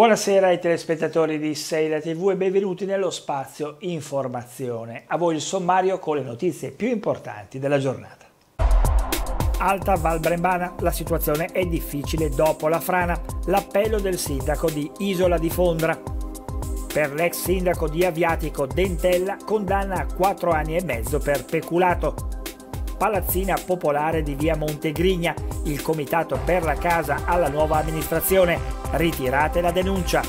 Buonasera ai telespettatori di Seila TV e benvenuti nello spazio Informazione. A voi il sommario con le notizie più importanti della giornata. Alta Val Brembana, la situazione è difficile dopo la frana. L'appello del sindaco di Isola di Fondra. Per l'ex sindaco di Aviatico Dentella condanna a 4 anni e mezzo per peculato. Palazzina Popolare di via Montegrigna, il comitato per la casa alla nuova amministrazione. Ritirate la denuncia.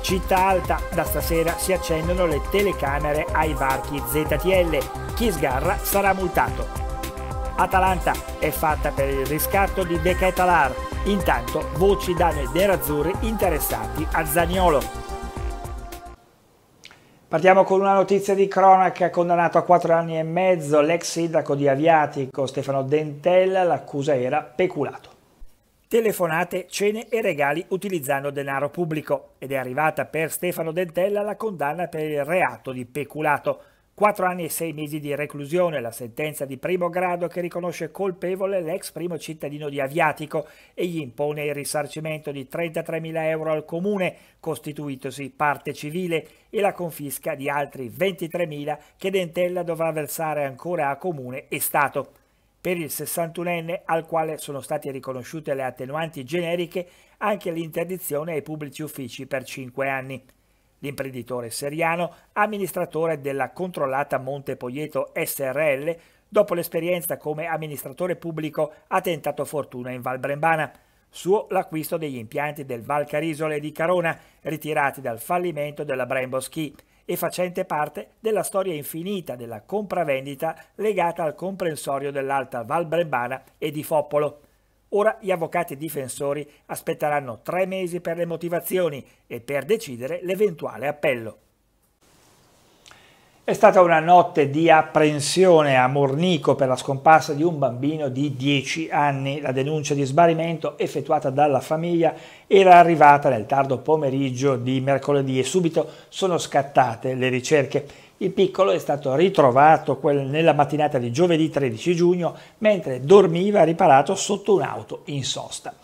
Città Alta, da stasera si accendono le telecamere ai varchi ZTL. Chi sgarra sarà multato. Atalanta è fatta per il riscatto di De Ketalar. Intanto voci danno i nerazzurri interessati a Zaniolo. Partiamo con una notizia di cronaca, condannato a quattro anni e mezzo l'ex sindaco di Aviatico Stefano Dentella, l'accusa era peculato. Telefonate, cene e regali utilizzando denaro pubblico ed è arrivata per Stefano Dentella la condanna per il reato di peculato. Quattro anni e sei mesi di reclusione, la sentenza di primo grado che riconosce colpevole l'ex primo cittadino di Aviatico e gli impone il risarcimento di 33.000 euro al comune, costituitosi parte civile, e la confisca di altri 23.000 che Dentella dovrà versare ancora a comune e Stato. Per il 61enne, al quale sono state riconosciute le attenuanti generiche, anche l'interdizione ai pubblici uffici per cinque anni. L'imprenditore seriano, amministratore della controllata Montepoglieto SRL, dopo l'esperienza come amministratore pubblico ha tentato fortuna in Val Brembana. Suo l'acquisto degli impianti del Val Carisole di Carona, ritirati dal fallimento della Brembo Ski, e facente parte della storia infinita della compravendita legata al comprensorio dell'Alta Val Brembana e di Foppolo. Ora gli avvocati difensori aspetteranno tre mesi per le motivazioni e per decidere l'eventuale appello. È stata una notte di apprensione a Mornico per la scomparsa di un bambino di 10 anni. La denuncia di sbarimento effettuata dalla famiglia era arrivata nel tardo pomeriggio di mercoledì e subito sono scattate le ricerche. Il piccolo è stato ritrovato nella mattinata di giovedì 13 giugno mentre dormiva riparato sotto un'auto in sosta.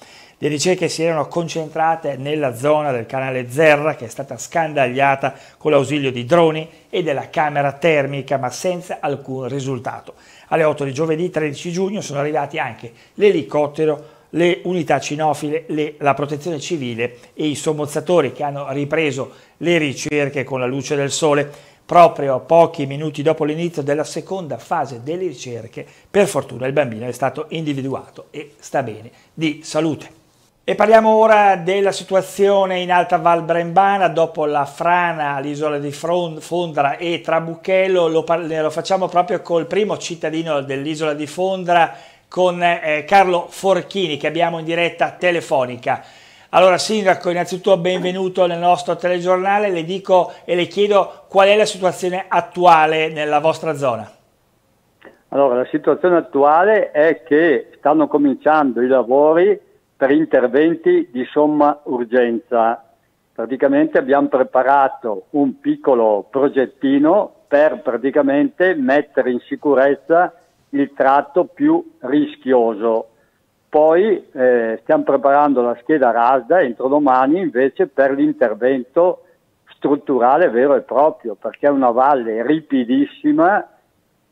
Le ricerche si erano concentrate nella zona del canale Zerra che è stata scandagliata con l'ausilio di droni e della camera termica ma senza alcun risultato. Alle 8 di giovedì 13 giugno sono arrivati anche l'elicottero le unità cinofile, le, la protezione civile e i sommozzatori che hanno ripreso le ricerche con la luce del sole. Proprio pochi minuti dopo l'inizio della seconda fase delle ricerche, per fortuna il bambino è stato individuato e sta bene di salute. E parliamo ora della situazione in Alta Val Brembana dopo la frana all'isola di Fondra e Trabucchello, lo, lo facciamo proprio col primo cittadino dell'isola di Fondra, con eh, Carlo Forchini che abbiamo in diretta telefonica. Allora Sindaco, innanzitutto benvenuto nel nostro telegiornale, le dico e le chiedo qual è la situazione attuale nella vostra zona. Allora, la situazione attuale è che stanno cominciando i lavori per interventi di somma urgenza. Praticamente abbiamo preparato un piccolo progettino per praticamente mettere in sicurezza il tratto più rischioso poi eh, stiamo preparando la scheda RASDA entro domani invece per l'intervento strutturale vero e proprio, perché è una valle ripidissima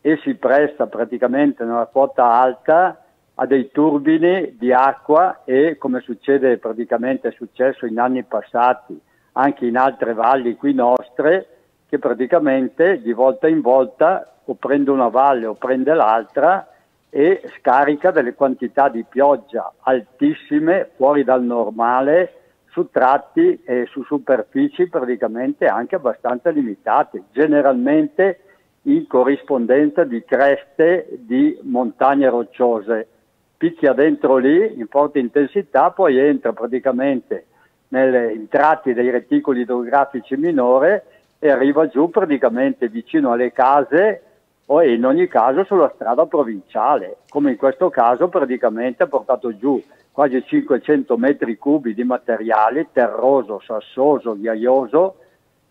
e si presta praticamente nella quota alta a dei turbini di acqua e come succede praticamente è successo in anni passati anche in altre valli qui nostre che praticamente di volta in volta o prende una valle o prende l'altra e scarica delle quantità di pioggia altissime fuori dal normale su tratti e su superfici praticamente anche abbastanza limitate, generalmente in corrispondenza di creste di montagne rocciose. Picchia dentro lì in forte intensità, poi entra praticamente nei tratti dei reticoli idrografici minore e arriva giù praticamente vicino alle case o in ogni caso sulla strada provinciale, come in questo caso praticamente ha portato giù quasi 500 metri cubi di materiale terroso, sassoso, ghiaioso,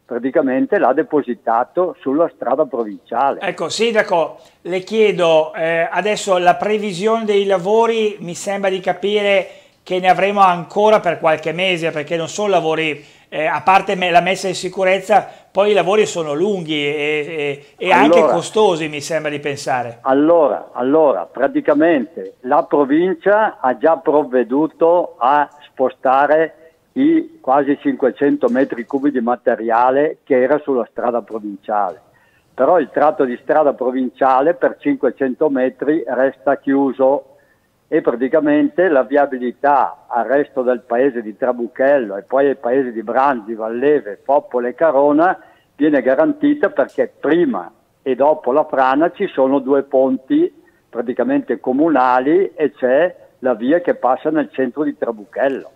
praticamente l'ha depositato sulla strada provinciale. Ecco, Sindaco, le chiedo, eh, adesso la previsione dei lavori mi sembra di capire che ne avremo ancora per qualche mese, perché non sono lavori, eh, a parte la messa in sicurezza, poi i lavori sono lunghi e, e, e allora, anche costosi, mi sembra di pensare. Allora, allora, praticamente la provincia ha già provveduto a spostare i quasi 500 metri cubi di materiale che era sulla strada provinciale. Però il tratto di strada provinciale per 500 metri resta chiuso e praticamente la viabilità al resto del paese di Trabuchello e poi ai paesi di Branzi, Valleve, Poppole e Carona viene garantita perché prima e dopo la frana ci sono due ponti praticamente comunali e c'è la via che passa nel centro di Trabuchello.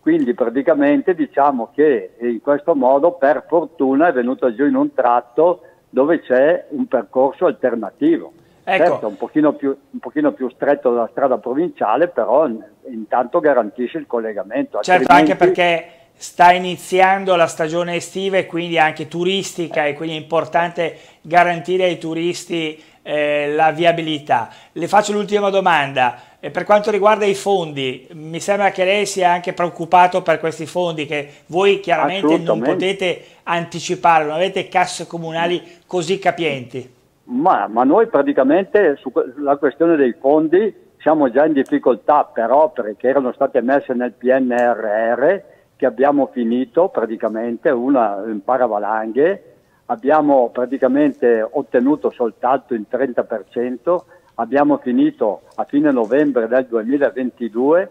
Quindi praticamente diciamo che in questo modo per fortuna è venuto giù in un tratto dove c'è un percorso alternativo. Ecco. Certo, un pochino, più, un pochino più stretto della strada provinciale, però intanto garantisce il collegamento. Certo, anche perché sta iniziando la stagione estiva e quindi anche turistica e quindi è importante garantire ai turisti eh, la viabilità. Le faccio l'ultima domanda. E per quanto riguarda i fondi, mi sembra che lei sia anche preoccupato per questi fondi che voi chiaramente non potete anticipare, non avete casse comunali così capienti. Ma, ma noi praticamente sulla questione dei fondi siamo già in difficoltà per opere che erano state messe nel PNRR, che abbiamo finito praticamente, una in paravalanghe, abbiamo praticamente ottenuto soltanto il 30%, abbiamo finito a fine novembre del 2022,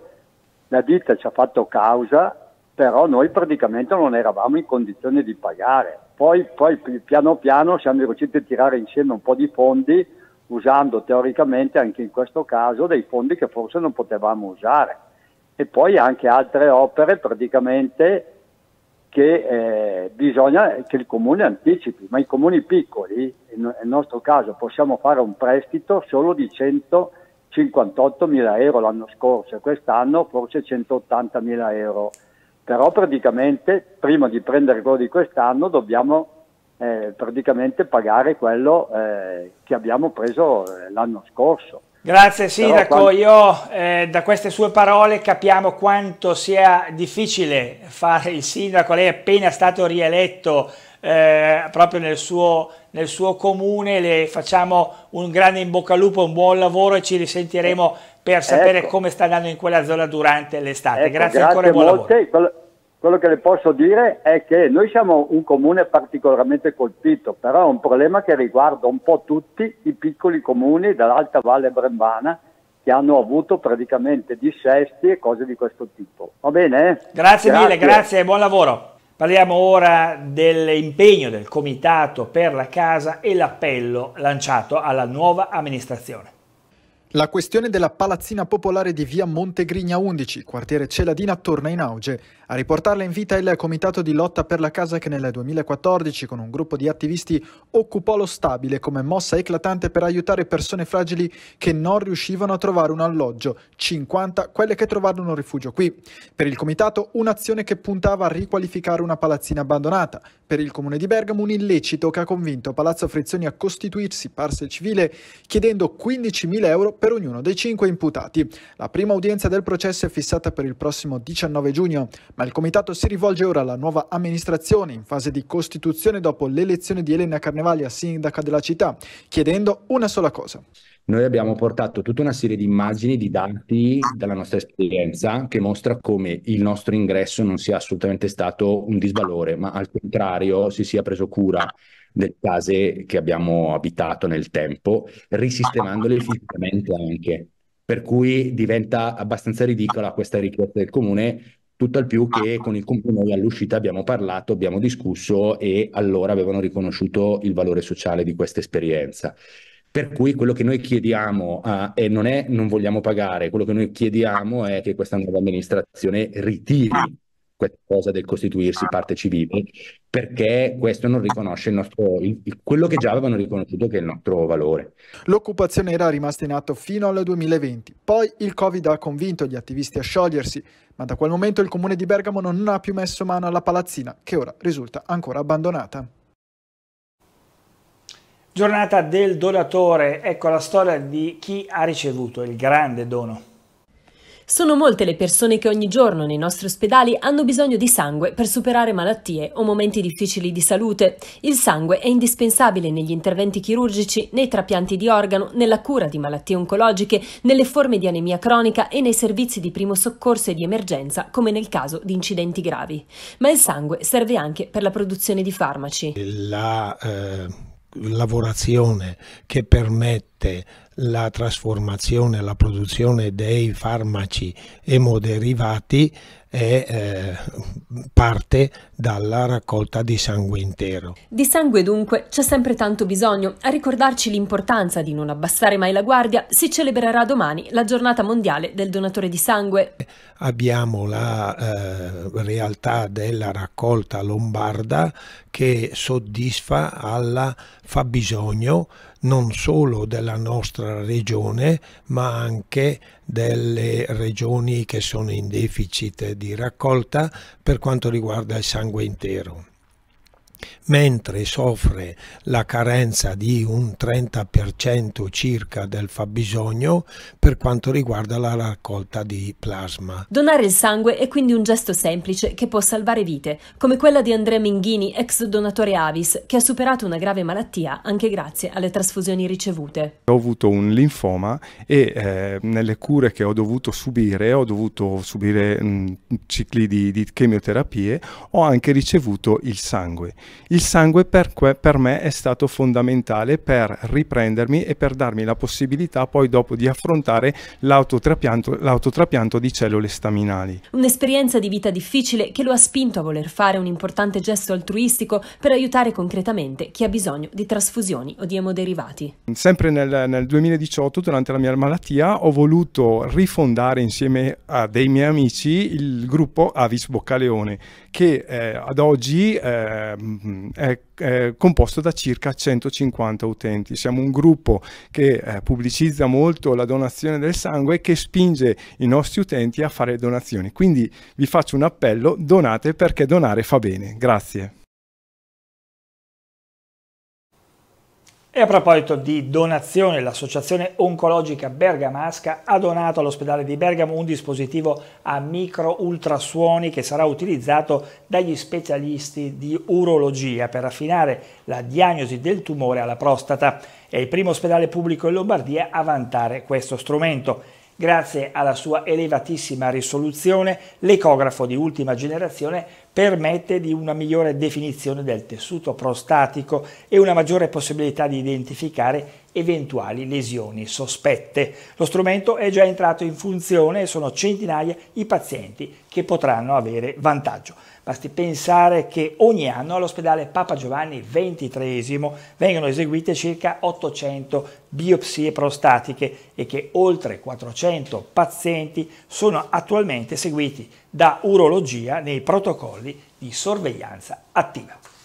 la ditta ci ha fatto causa, però noi praticamente non eravamo in condizione di pagare. Poi, poi piano piano siamo riusciti a tirare insieme un po' di fondi usando teoricamente anche in questo caso dei fondi che forse non potevamo usare. E poi anche altre opere praticamente che eh, bisogna che il comune anticipi, ma i comuni piccoli, nel nostro caso possiamo fare un prestito solo di 158 mila euro l'anno scorso e quest'anno forse 180 mila euro però praticamente prima di prendere quello di quest'anno dobbiamo eh, praticamente pagare quello eh, che abbiamo preso eh, l'anno scorso. Grazie Sindaco, quando... io eh, da queste sue parole capiamo quanto sia difficile fare il Sindaco, lei è appena stato rieletto eh, proprio nel suo, nel suo, comune, le facciamo un grande in bocca al lupo, un buon lavoro e ci risentiremo per sapere ecco. come sta andando in quella zona durante l'estate. Ecco, grazie, grazie, ancora e buon molte. lavoro. Quello, che le posso dire è che noi siamo un comune particolarmente colpito, però è un problema che riguarda un po' tutti i piccoli comuni dell'Alta Valle Brembana che hanno avuto praticamente dissesti e cose di questo tipo. Va bene? Grazie, grazie. mille, grazie e buon lavoro. Parliamo ora dell'impegno del Comitato per la Casa e l'appello lanciato alla nuova amministrazione. La questione della palazzina popolare di via Montegrigna 11, quartiere Celadina, torna in auge. A riportarla in vita il Comitato di lotta per la casa che nel 2014, con un gruppo di attivisti, occupò lo stabile come mossa eclatante per aiutare persone fragili che non riuscivano a trovare un alloggio, 50 quelle che trovarono rifugio qui. Per il Comitato un'azione che puntava a riqualificare una palazzina abbandonata. Per il Comune di Bergamo un illecito che ha convinto Palazzo Frizzoni a costituirsi parte civile chiedendo 15.000 euro per ognuno dei cinque imputati. La prima udienza del processo è fissata per il prossimo 19 giugno, ma il comitato si rivolge ora alla nuova amministrazione in fase di costituzione dopo l'elezione di Elena Carnevaglia sindaca della città, chiedendo una sola cosa. Noi abbiamo portato tutta una serie di immagini, di dati dalla nostra esperienza che mostra come il nostro ingresso non sia assolutamente stato un disvalore, ma al contrario si sia preso cura delle case che abbiamo abitato nel tempo, risistemandole fisicamente anche. Per cui diventa abbastanza ridicola questa richiesta del comune, tutto al più che con il comune noi all'uscita abbiamo parlato, abbiamo discusso e allora avevano riconosciuto il valore sociale di questa esperienza. Per cui quello che noi chiediamo, uh, e non è non vogliamo pagare, quello che noi chiediamo è che questa nuova amministrazione ritiri questa cosa del costituirsi ah. parte civile, perché questo non riconosce il nostro, il, quello che già avevano riconosciuto che è il nostro valore. L'occupazione era rimasta in atto fino al 2020, poi il Covid ha convinto gli attivisti a sciogliersi, ma da quel momento il comune di Bergamo non ha più messo mano alla palazzina, che ora risulta ancora abbandonata. Giornata del donatore, ecco la storia di chi ha ricevuto il grande dono. Sono molte le persone che ogni giorno nei nostri ospedali hanno bisogno di sangue per superare malattie o momenti difficili di salute. Il sangue è indispensabile negli interventi chirurgici, nei trapianti di organo, nella cura di malattie oncologiche, nelle forme di anemia cronica e nei servizi di primo soccorso e di emergenza, come nel caso di incidenti gravi. Ma il sangue serve anche per la produzione di farmaci. La eh, lavorazione che permette la trasformazione, la produzione dei farmaci emoderivati è eh, parte dalla raccolta di sangue intero. Di sangue dunque c'è sempre tanto bisogno. A ricordarci l'importanza di non abbassare mai la guardia si celebrerà domani la giornata mondiale del donatore di sangue. Abbiamo la eh, realtà della raccolta lombarda che soddisfa alla fabbisogno non solo della nostra regione ma anche delle regioni che sono in deficit di raccolta per quanto riguarda il sangue intero mentre soffre la carenza di un 30% circa del fabbisogno per quanto riguarda la raccolta di plasma. Donare il sangue è quindi un gesto semplice che può salvare vite, come quella di Andrea Menghini, ex donatore Avis, che ha superato una grave malattia anche grazie alle trasfusioni ricevute. Ho avuto un linfoma e eh, nelle cure che ho dovuto subire, ho dovuto subire mh, cicli di, di chemioterapie, ho anche ricevuto il sangue. Il sangue per, per, me è stato fondamentale per riprendermi e per darmi la possibilità poi dopo di affrontare l'autotrapianto, l'autotrapianto di cellule staminali. Un'esperienza di vita difficile che lo ha spinto a voler fare un importante gesto altruistico per aiutare concretamente chi ha bisogno di trasfusioni o di emoderivati. Sempre nel, nel 2018, durante la mia malattia, ho voluto rifondare insieme a dei miei amici il gruppo Avis Boccaleone che eh, ad oggi eh, è, è, composto da circa 150 utenti. Siamo un gruppo che eh, pubblicizza molto la donazione del sangue e che spinge i nostri utenti a fare donazioni. Quindi vi faccio un appello, donate perché donare fa bene. Grazie. E a proposito di donazione, l'Associazione Oncologica Bergamasca ha donato all'ospedale di Bergamo un dispositivo a micro-ultrasuoni che sarà utilizzato dagli specialisti di urologia per affinare la diagnosi del tumore alla prostata. È il primo ospedale pubblico in Lombardia a vantare questo strumento. Grazie alla sua elevatissima risoluzione, l'ecografo di ultima generazione permette di una migliore definizione del tessuto prostatico e una maggiore possibilità di identificare eventuali lesioni sospette. Lo strumento è già entrato in funzione e sono centinaia i pazienti che potranno avere vantaggio. Basti pensare che ogni anno all'ospedale Papa Giovanni XXIII vengono eseguite circa 800 biopsie prostatiche e che oltre 400 pazienti sono attualmente seguiti da urologia nei protocolli di sorveglianza attiva.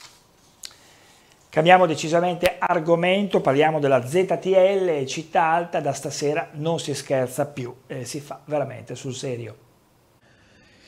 Cambiamo decisamente argomento, parliamo della ZTL, città alta, da stasera non si scherza più, eh, si fa veramente sul serio.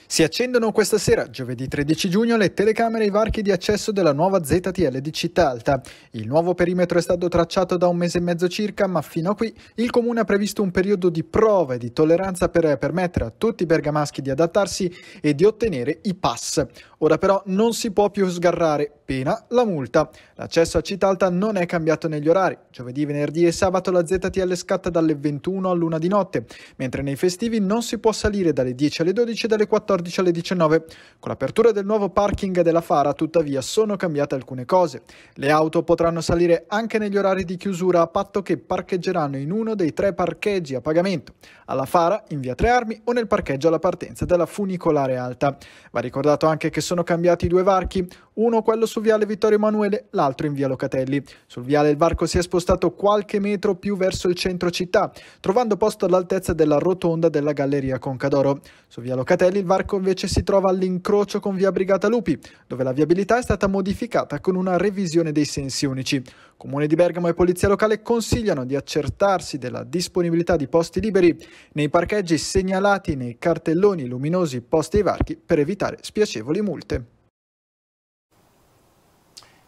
Si accendono questa sera, giovedì 13 giugno, le telecamere e i varchi di accesso della nuova ZTL di Città Alta. Il nuovo perimetro è stato tracciato da un mese e mezzo circa, ma fino a qui il comune ha previsto un periodo di prova e di tolleranza per permettere a tutti i bergamaschi di adattarsi e di ottenere i pass. Ora però non si può più sgarrare, pena la multa. L'accesso a Città Alta non è cambiato negli orari. Giovedì, venerdì e sabato la ZTL scatta dalle 21 all'una di notte, mentre nei festivi non si può salire dalle 10 alle 12 e dalle 14 14 alle 19. Con l'apertura del nuovo parking della Fara, tuttavia, sono cambiate alcune cose. Le auto potranno salire anche negli orari di chiusura a patto che parcheggeranno in uno dei tre parcheggi a pagamento, alla Fara, in via Tre Armi o nel parcheggio alla partenza della funicolare alta. Va ricordato anche che sono cambiati i due varchi, uno quello su viale Vittorio Emanuele, l'altro in via Locatelli. Sul viale il varco si è spostato qualche metro più verso il centro città, trovando posto all'altezza della rotonda della Galleria Concadoro. Su via Locatelli il varco invece si trova all'incrocio con via Brigata Lupi, dove la viabilità è stata modificata con una revisione dei sensi unici. Comune di Bergamo e Polizia Locale consigliano di accertarsi della disponibilità di posti liberi nei parcheggi segnalati nei cartelloni luminosi posti ai varchi per evitare spiacevoli multe.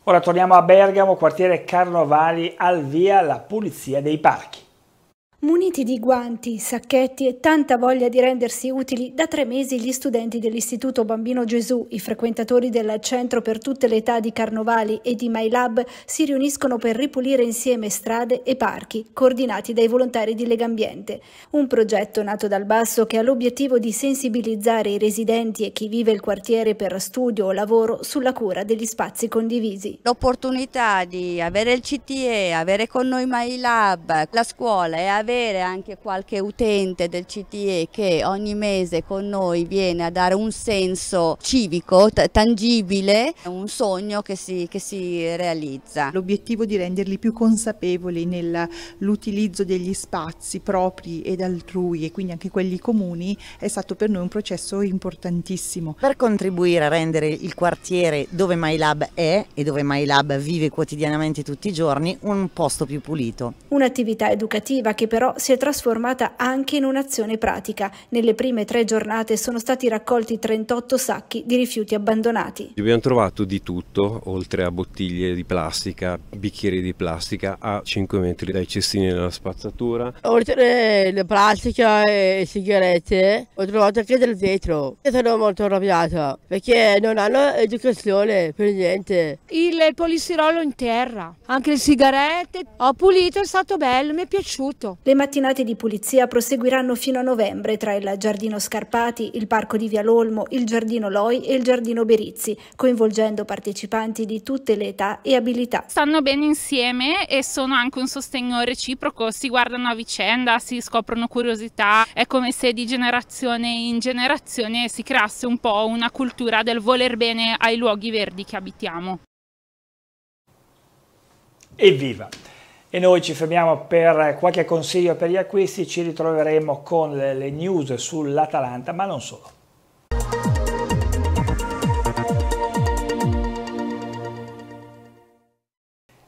Ora torniamo a Bergamo, quartiere Carnovali, al via la pulizia dei parchi. Muniti di guanti, sacchetti e tanta voglia di rendersi utili, da tre mesi gli studenti dell'Istituto Bambino Gesù, i frequentatori del Centro per tutte le età di Carnovali e di MyLab si riuniscono per ripulire insieme strade e parchi, coordinati dai volontari di Legambiente. Un progetto nato dal basso che ha l'obiettivo di sensibilizzare i residenti e chi vive il quartiere per studio o lavoro sulla cura degli spazi condivisi. L'opportunità di avere il CTE, avere con noi MyLab, la scuola e avere avere anche qualche utente del CTE che ogni mese con noi viene a dare un senso civico, tangibile, un sogno che si, che si realizza. L'obiettivo di renderli più consapevoli nell'utilizzo degli spazi propri ed altrui e quindi anche quelli comuni è stato per noi un processo importantissimo. Per contribuire a rendere il quartiere dove MyLab è e dove MyLab vive quotidianamente tutti i giorni un posto più pulito. Un'attività educativa che per però si è trasformata anche in un'azione pratica. Nelle prime tre giornate sono stati raccolti 38 sacchi di rifiuti abbandonati. Abbiamo trovato di tutto, oltre a bottiglie di plastica, bicchieri di plastica a 5 metri dai cestini della spazzatura. Oltre la plastica e sigarette ho trovato anche del vetro. E sono molto arrabbiata perché non hanno educazione per niente. Il polistirolo in terra, anche le sigarette. Ho pulito, è stato bello, mi è piaciuto. Le mattinate di pulizia proseguiranno fino a novembre tra il Giardino Scarpati, il Parco di Via Lolmo, il Giardino Loi e il Giardino Berizzi, coinvolgendo partecipanti di tutte le età e abilità. Stanno bene insieme e sono anche un sostegno reciproco, si guardano a vicenda, si scoprono curiosità, è come se di generazione in generazione si creasse un po' una cultura del voler bene ai luoghi verdi che abitiamo. Evviva! E noi ci fermiamo per qualche consiglio per gli acquisti, ci ritroveremo con le, news sull'Atalanta, ma non solo.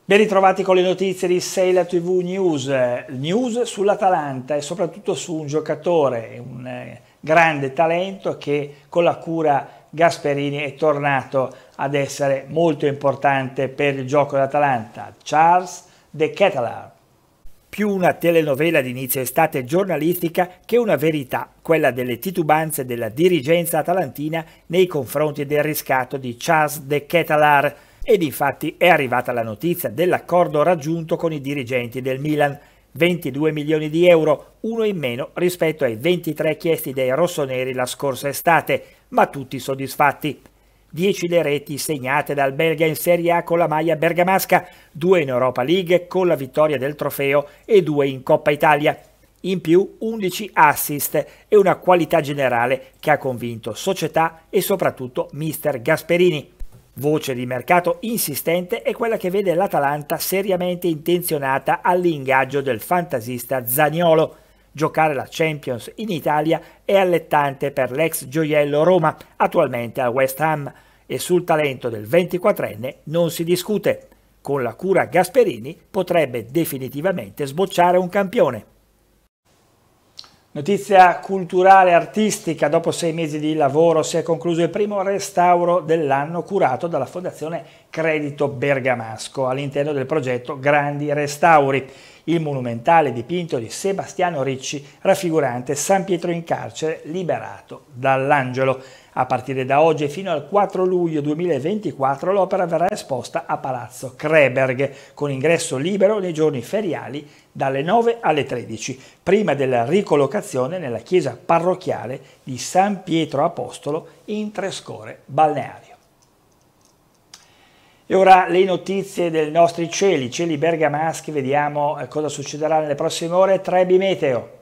Ben ritrovati con le notizie di Sailor TV News, news sull'Atalanta e soprattutto su un giocatore, un eh, grande talento che con la cura Gasperini è tornato ad essere molto importante per il gioco dell'Atalanta, Charles The Catalar. Più una telenovela di inizio estate giornalistica che una verità, quella delle titubanze della dirigenza atalantina nei confronti del riscatto di Charles De Catalar. Ed infatti è arrivata la notizia dell'accordo raggiunto con i dirigenti del Milan. 22 milioni di euro, uno in meno rispetto ai 23 chiesti dai rossoneri la scorsa estate, ma tutti soddisfatti. 10 le reti segnate dal belga in Serie A con la maglia bergamasca, 2 in Europa League con la vittoria del trofeo e 2 in Coppa Italia. In più 11 assist e una qualità generale che ha convinto società e soprattutto mister Gasperini. Voce di mercato insistente è quella che vede l'Atalanta seriamente intenzionata all'ingaggio del fantasista Zaniolo. Giocare la Champions in Italia è allettante per l'ex gioiello Roma, attualmente al West Ham, e sul talento del 24enne non si discute. Con la cura Gasperini potrebbe definitivamente sbocciare un campione. Notizia culturale artistica, dopo sei mesi di lavoro si è concluso il primo restauro dell'anno curato dalla Fondazione Credito Bergamasco all'interno del progetto Grandi Restauri il monumentale dipinto di Sebastiano Ricci raffigurante San Pietro in carcere liberato dall'angelo. A partire da oggi e fino al 4 luglio 2024 l'opera verrà esposta a Palazzo Kreberg con ingresso libero nei giorni feriali dalle 9 alle 13, prima della ricollocazione nella chiesa parrocchiale di San Pietro Apostolo in Trescore Balneario. E ora le notizie dei nostri cieli, cieli bergamaschi, vediamo eh, cosa succederà nelle prossime ore. Trebi Meteo.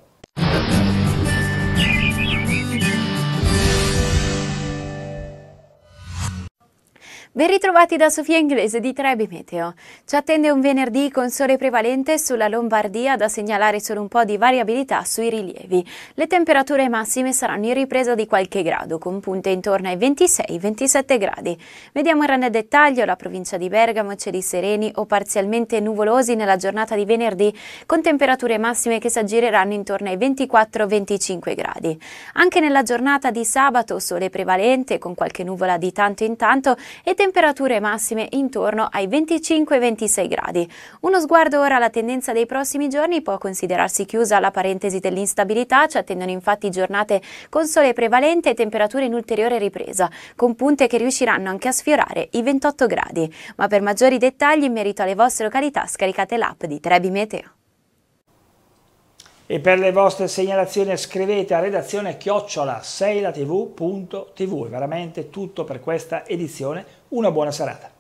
Ben ritrovati da Sofia Inglese di Trebi Meteo. Ci attende un venerdì con sole prevalente sulla Lombardia da segnalare solo un po' di variabilità sui rilievi. Le temperature massime saranno in ripresa di qualche grado con punte intorno ai 26-27 gradi. Vediamo ora nel dettaglio la provincia di Bergamo, cieli sereni o parzialmente nuvolosi nella giornata di venerdì con temperature massime che si aggireranno intorno ai 24-25 gradi. Anche nella giornata di sabato sole prevalente con qualche nuvola di tanto in tanto e temperature temperature massime intorno ai 25-26 gradi. Uno sguardo ora alla tendenza dei prossimi giorni può considerarsi chiusa la parentesi dell'instabilità, ci attendono infatti giornate con sole prevalente e temperature in ulteriore ripresa, con punte che riusciranno anche a sfiorare i 28 gradi. Ma per maggiori dettagli in merito alle vostre località scaricate l'app di Trebi Meteo. E per le vostre segnalazioni scrivete a redazione chiocciola seilatv.tv. È veramente tutto per questa edizione. Una buona serata.